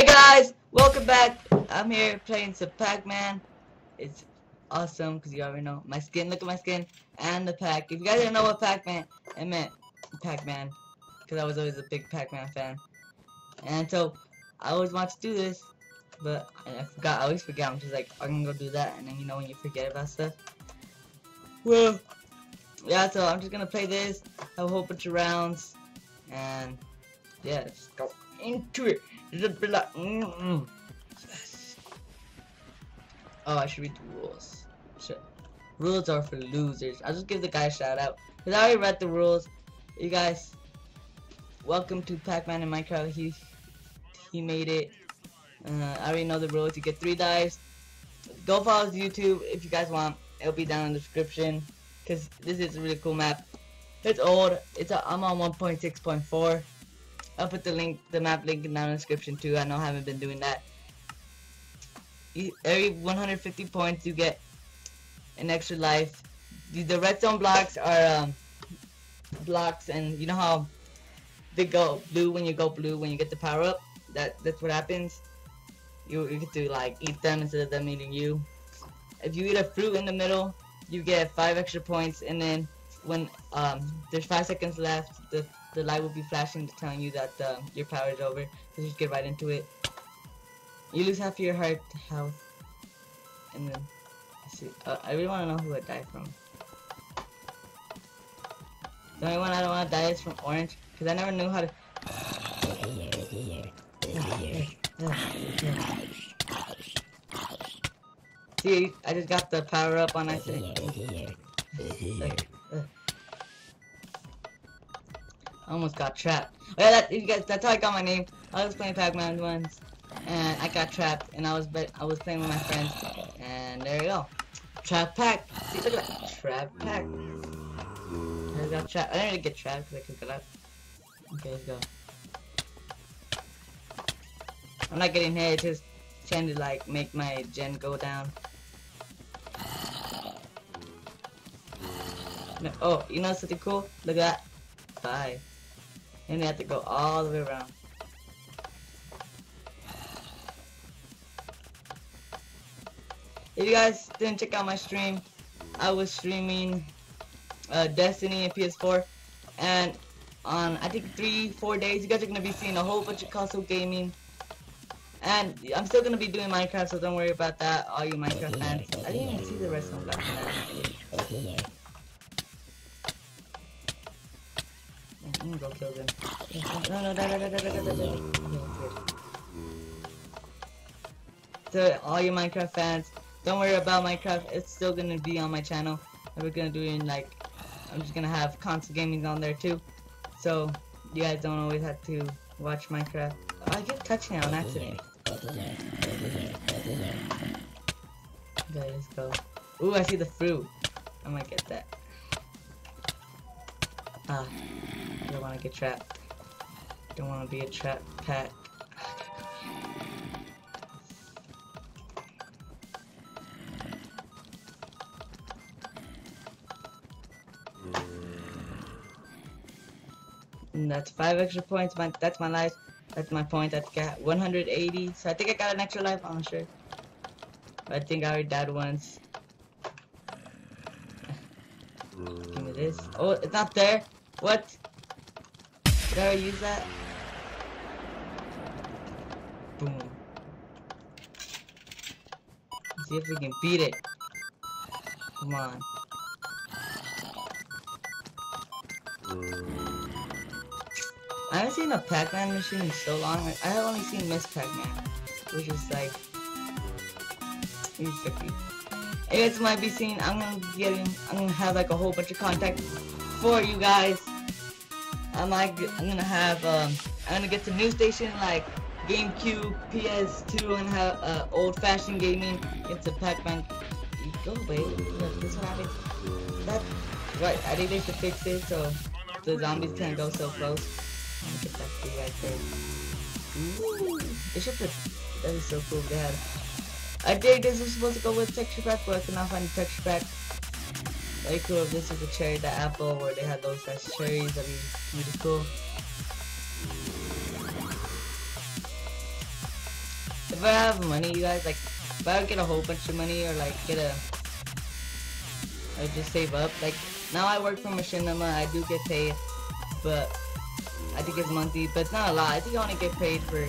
Hey guys, welcome back. I'm here playing some Pac-Man. It's awesome because you already know my skin. Look at my skin and the pack. If you guys didn't know what Pac-Man, I meant Pac-Man because I was always a big Pac-Man fan. And so I always want to do this, but I forgot. I always forget. I'm just like I'm gonna go do that, and then you know when you forget about stuff. Well, yeah. So I'm just gonna play this, have a whole bunch of rounds, and yeah, just go into it. Be like, mm -mm. Yes. Oh, I should read the rules. Shit. Rules are for losers. I'll just give the guy a shout out. Cause I already read the rules. You guys, welcome to Pac-Man in Minecraft. He he made it. Uh, I already know the rules. You get three dives. Go follow his YouTube if you guys want. It'll be down in the description. Cause this is a really cool map. It's old. It's a, I'm on 1.6.4. I'll put the link, the map link down in the description too. I know I haven't been doing that. You, every 150 points, you get an extra life. The, the redstone blocks are um, blocks, and you know how they go blue when you go blue when you get the power up. That that's what happens. You you get to like eat them instead of them eating you. If you eat a fruit in the middle, you get five extra points, and then when um, there's five seconds left, the light will be flashing telling you that uh, your power is over. So just get right into it. You lose half your heart health. And then, see, uh, I really want to know who I die from. The only one I don't want to die is from Orange, because I never knew how to... See, I just got the power up on accident. I almost got trapped. Oh, yeah, that, you guys, that's how I got my name. I was playing Pac-Man once, and I got trapped, and I was I was playing with my friends, and there you go. TrappedPac. See, look at that. TrappedPac. I got trapped. I didn't really get trapped because I could get up. Okay, let's go. I'm not getting hit, just trying to like make my gen go down. No, oh, you know something cool? Look at that. Bye. And you have to go all the way around. If you guys didn't check out my stream, I was streaming uh, Destiny and PS4, and on I think three, four days, you guys are gonna be seeing a whole bunch of console gaming. And I'm still gonna be doing Minecraft, so don't worry about that, all you Minecraft fans. I didn't even see the rest of them. Mm, kill them. No, no. To all you Minecraft fans, don't worry about Minecraft. It's still gonna be on my channel. And we're gonna do it in like, I'm just gonna have console gaming on there too. So you guys don't always have to watch Minecraft. Oh, I keep touching it on accident. Okay, let's go. Ooh, I see the fruit. I might get that. Ah. Don't want to get trapped. Don't want to be a trap pack. And mm. that's five extra points. My that's my life. That's my point. I got 180. So I think I got an extra life. I'm not sure. But I think I already died once. Mm. Give me this. Oh, it's not there. What? I use that? Boom. Let's see if we can beat it. Come on. I haven't seen a Pac-Man machine in so long. I have only seen Miss Pac-Man, which is like, he's tricky. As might be seen, I'm gonna be getting, I'm gonna have like a whole bunch of content for you guys. I'm like, I'm gonna have, um, I'm gonna get some new station like GameCube, PS2, and have uh, old-fashioned gaming. It's a Pac-Man. Go away. This what happens. That right. I think they should fix it so the zombies can't go so close. Let me get that you guys there. Ooh, they should put. That is so cool. They. I think this is supposed to go with texture pack, but I cannot find the texture pack. Very cool if this is the cherry, the apple, where they had those nice cherries, that'd be really if I have money, you guys, like, if I get a whole bunch of money or like get a, I just save up, like, now I work for Machinima, I do get paid, but I think it's monthly, but it's not a lot. I think I only get paid for,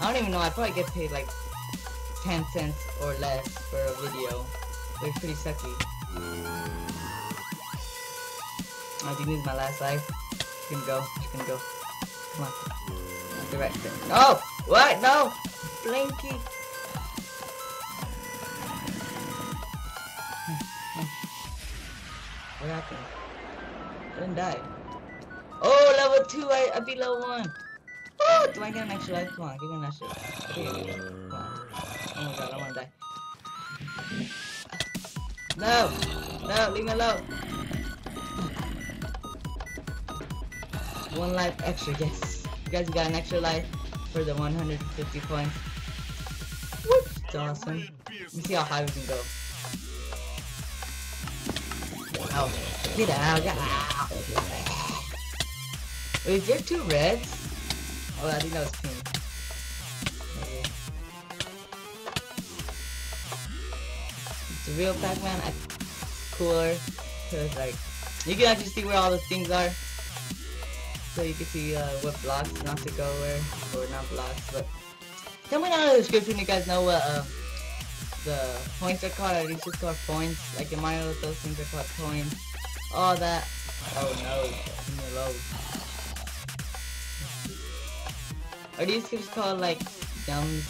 I don't even know, I probably get paid like 10 cents or less for a video, it's pretty sucky. I think this is my last life. You can go, you can go. Come on. The right thing. No! Oh! What? No! Blinky! Hmm. What happened? I didn't die. Oh, level 2, I, I beat level 1. Oh, do I get an extra life? Come on, give me an extra life. Come on. Oh my god, I wanna die. No! No, leave me alone! One life extra, yes. You guys got an extra life for the 150 points. Whoop! It's awesome. Let me see how high we can go. Ow. Get out, get out. Wait, is there two reds? Oh, I think that was pink. Real Pac-Man. I cooler. Cause like, you can actually see where all the things are. So you can see uh, what blocks not to go where, or not blocks, but tell me down in the description you guys know what uh, the points are called. Are these just called points? Like in Mario, those things are called points. All that. Oh no, alone. Are these just called like something?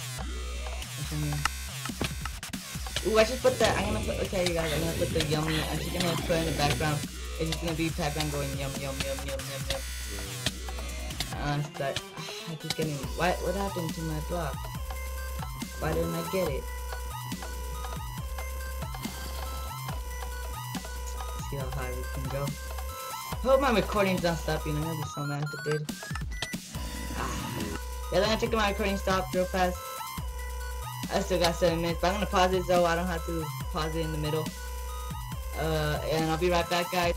Ooh, I should put that. I'm gonna put. Okay, you guys, I'm gonna put the yummy. I'm just gonna put in the background. It's just gonna be Pac-Man going yum yum yum yum yum yum. Start. I keep getting. What? What happened to my block? Why didn't I get it? See how high we can go. I hope my recording's don't stop. You know, I'd be so mad if it did. Ah. Yeah, then I check my recording stop real fast. I still got seven minutes, but I'm gonna pause it so I don't have to pause it in the middle. Uh, and I'll be right back, guys.